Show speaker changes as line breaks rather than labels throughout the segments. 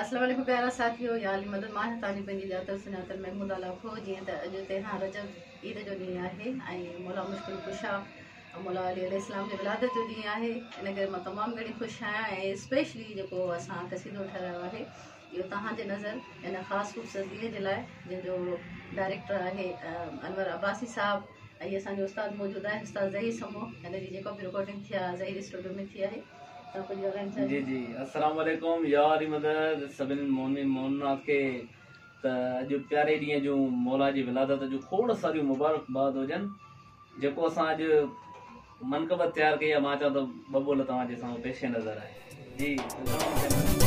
السلام علیکم پیارا ساتھی ہو یا مدد ماں تعلیم یاتر سناتر محمود علاقہ تو اج تہ رجب عید ہے مولانا مشکل پوشا مولانا علی علیہ السلام کے بلادت ان کے تمام گھنی خوش آیا اسپیشلی جو قصیدہ ٹھہرا ہے یہ تعریج نظر ان یعنی خاص خوبصورت کے لائے جن کو ڈائریکٹر ہے انور عباسی صاحب یہ اب اسات موجود یعنی جی ہے استاد زہی سموح ان کی جب بھی ریکارڈنگ تھی آئی اسٹوڈیو میں تھی جی
جی السلام علیکم یار مدد سبن مومن مومنات کے جو پیارے ڈی مولا جی ولادت جو کھوڑ سارے مبارکباد ہوجن جس منقبت تیار کی بول تی سام پیشے نظر آئے جی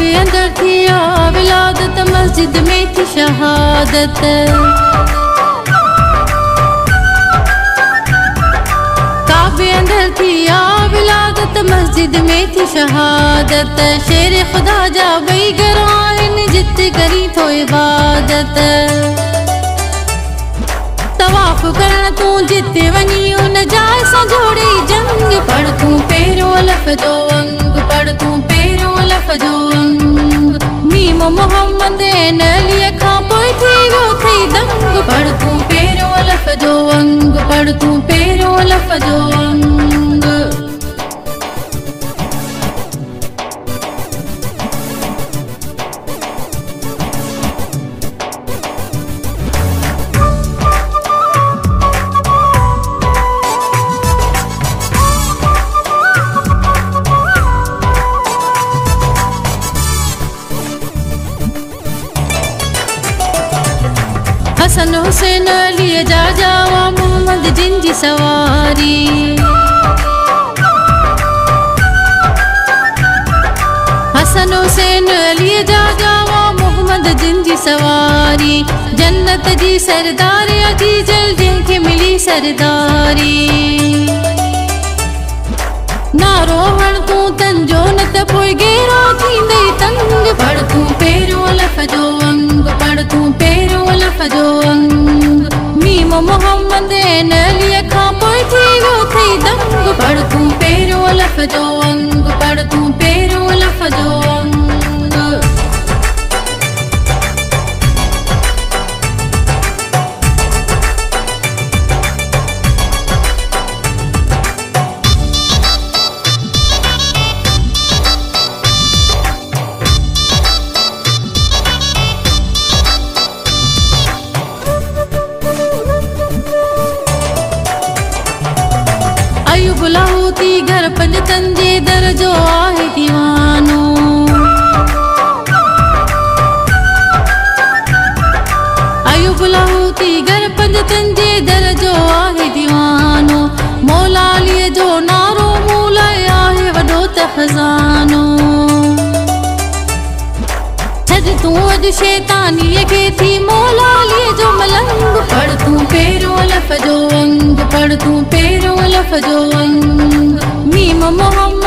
پیاں دل کی او ولادت مسجد میں کی شہادت کا پیاں دل کی او ولادت مسجد میں کی شہادت شیر خدا جا وے گھر ان جتھ حسن حسین علی جا محمد جن جن جی جن جی جی جی سواری سواری حسن حسین علی جا محمد جنت کے ملی سرداری Ayo bala wo ti gar toys tan de de re joo ai diwa Ayo byla haw tae gar park tan de re joa ai diwa ano Ja beth unagi shetanii e gaythi moola liayore 柠 malangu pard ça pe rung la fe jo eg Jah Fadon Mima Muhammad